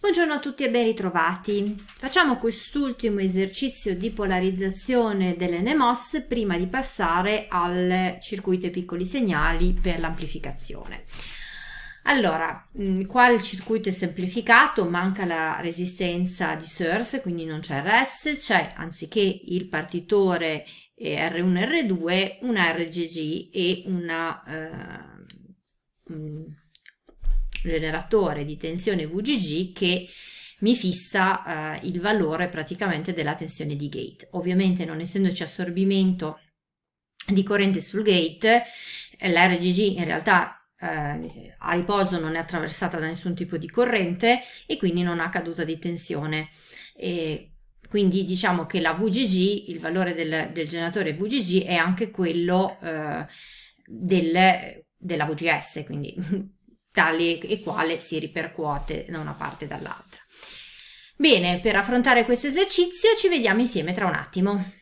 Buongiorno a tutti e ben ritrovati. Facciamo quest'ultimo esercizio di polarizzazione dell'NMOS prima di passare al circuito ai piccoli segnali per l'amplificazione. Allora, mm, qua il circuito è semplificato, manca la resistenza di source, quindi non c'è RS, c'è anziché il partitore R1 e R2 una RGG e una, uh, un generatore di tensione VGG che mi fissa uh, il valore praticamente della tensione di gate. Ovviamente non essendoci assorbimento di corrente sul gate, la RGG in realtà eh, a riposo non è attraversata da nessun tipo di corrente e quindi non ha caduta di tensione. E quindi diciamo che la VGG, il valore del, del generatore VGG è anche quello eh, del, della VGS, quindi tale e quale si ripercuote da una parte e dall'altra. Bene, per affrontare questo esercizio ci vediamo insieme tra un attimo.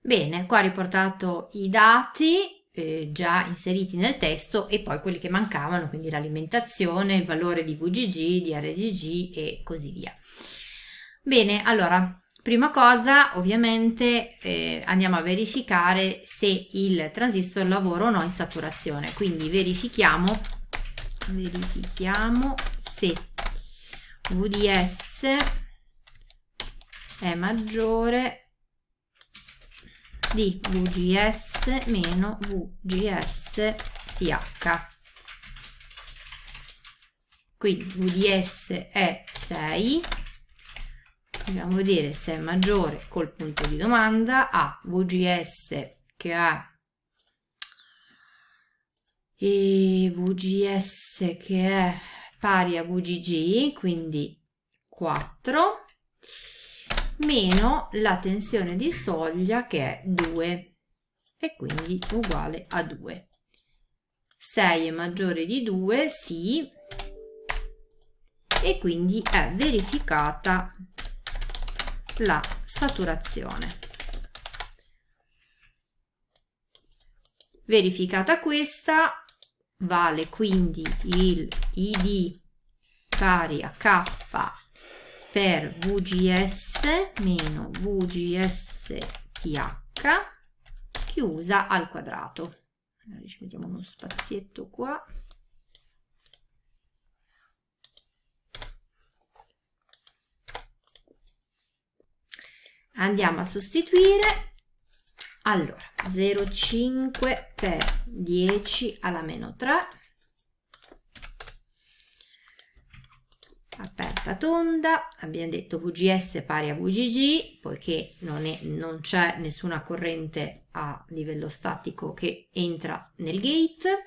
Bene, qua ho riportato i dati eh, già inseriti nel testo e poi quelli che mancavano, quindi l'alimentazione, il valore di VGG, di RGG e così via. Bene, allora, prima cosa ovviamente eh, andiamo a verificare se il transistor lavora o no in saturazione, quindi verifichiamo, verifichiamo se VDS è maggiore di VGS meno VGS TH. Quindi VDS è 6, dobbiamo vedere se è maggiore col punto di domanda a VGS che ha e VGS che è pari a VGG, quindi 4 meno la tensione di soglia che è 2 e quindi uguale a 2. 6 è maggiore di 2, sì, e quindi è verificata la saturazione. Verificata questa, vale quindi il ID pari a K per VGS meno VGSTH chiusa al quadrato. Allora ci mettiamo uno spazietto qua. Andiamo a sostituire. Allora, 0,5 per 10 alla meno 3 aperta tonda, abbiamo detto VGS pari a VGG, poiché non, c'è nessuna corrente a livello statico che entra nel gate,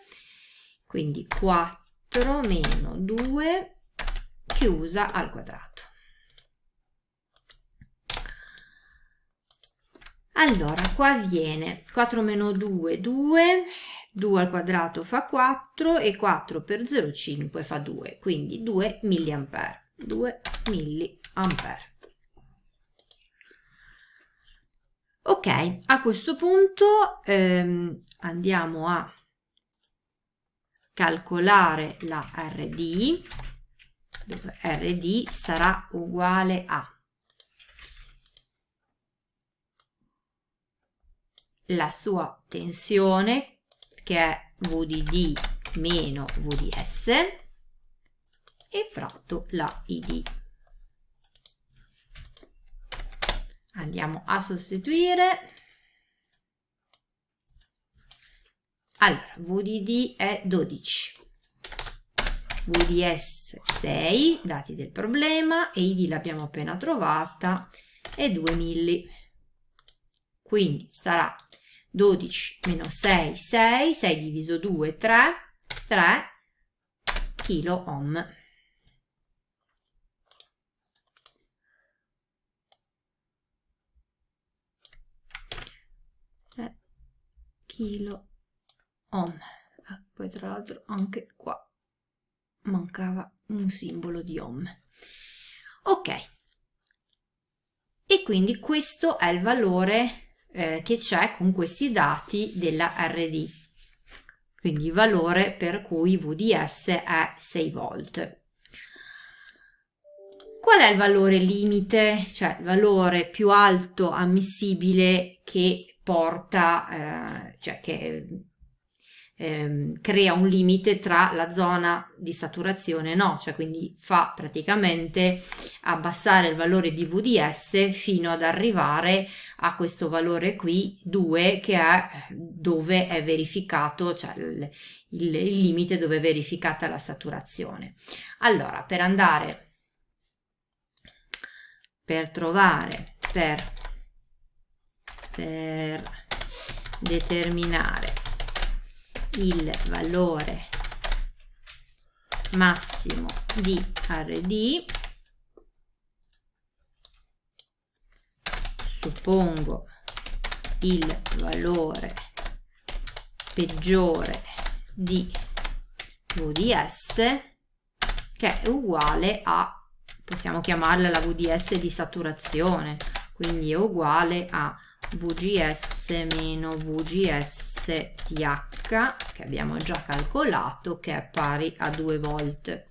quindi 4 meno 2 chiusa al quadrato. Allora, qua viene 4 meno 2, 2, 2 al quadrato fa 4 e 4 per 0,5 fa 2, quindi 2 mA. 2 mA. Ok, a questo punto ehm, andiamo a calcolare la RD, dove RD sarà uguale a la sua tensione che è VDD meno VDS e fratto la ID. Andiamo a sostituire. Allora, VDD è 12, VDS 6, dati del problema, e ID l'abbiamo appena trovata, è 2 milli. Quindi sarà 12 meno 6, 6, 6 diviso 2, 3, 3 kilo ohm. kilo ohm. Ah, poi tra l'altro anche qua mancava un simbolo di ohm. Ok. E quindi questo è il valore eh, che c'è con questi dati della RD. Quindi il valore per cui VDS è 6 volt. Qual è il valore limite, cioè il valore più alto ammissibile che porta, eh, cioè che eh, crea un limite tra la zona di saturazione e no, cioè quindi fa praticamente abbassare il valore di VDS fino ad arrivare a questo valore qui 2 che è dove è verificato, cioè il, il, il limite dove è verificata la saturazione. Allora, per andare per trovare, per, per determinare il valore massimo di RD, suppongo il valore peggiore di VDS che è uguale a possiamo chiamarla la VDS di saturazione, quindi è uguale a VGS meno VGS TH che abbiamo già calcolato che è pari a 2 volt.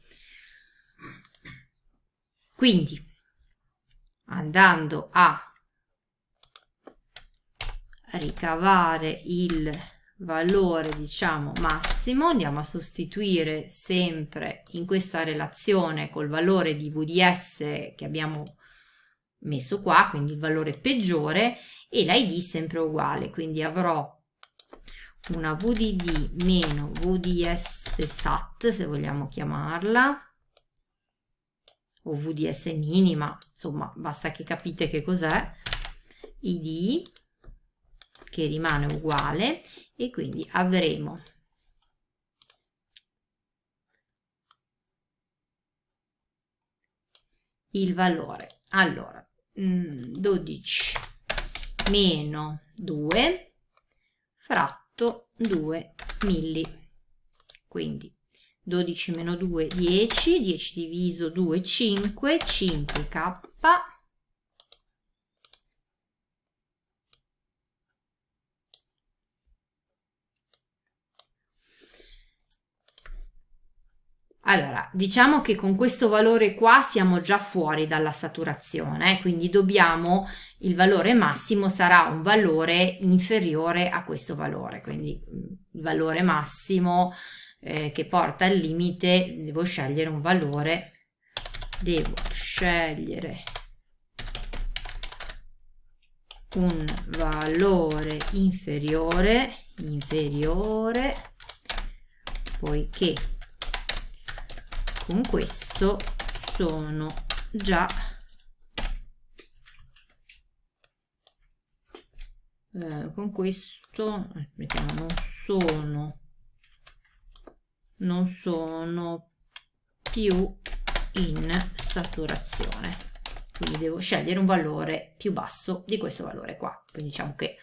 Quindi andando a ricavare il valore diciamo massimo andiamo a sostituire sempre in questa relazione col valore di VDS che abbiamo messo qua quindi il valore peggiore e l'id sempre uguale quindi avrò una VDD meno VDS SAT se vogliamo chiamarla o VDS minima insomma basta che capite che cos'è id che rimane uguale e quindi avremo il valore. Allora 12 mm, meno 2 fratto 2 milli. Quindi 12 meno 2 10 10 diviso 2 5 5k Allora, diciamo che con questo valore qua siamo già fuori dalla saturazione, quindi dobbiamo, il valore massimo sarà un valore inferiore a questo valore, quindi mm, il valore massimo eh, che porta al limite, devo scegliere un valore, devo scegliere un valore inferiore, inferiore, poiché con questo sono già eh, con questo mettiamo non sono non sono più in saturazione. Quindi devo scegliere un valore più basso di questo valore qua. Quindi diciamo che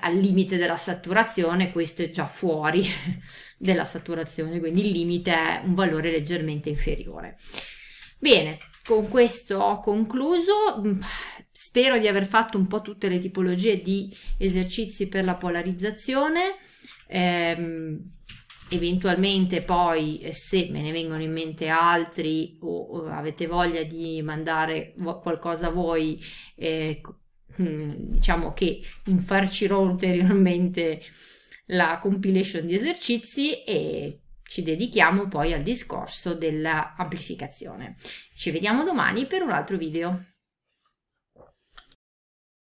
al limite della saturazione, questo è già fuori della saturazione, quindi il limite è un valore leggermente inferiore. Bene, con questo ho concluso. Spero di aver fatto un po' tutte le tipologie di esercizi per la polarizzazione. Eh, eventualmente poi se me ne vengono in mente altri o, o avete voglia di mandare qualcosa voi eh, Mm, diciamo che infarcirò ulteriormente la compilation di esercizi e ci dedichiamo poi al discorso dell'amplificazione. Ci vediamo domani per un altro video.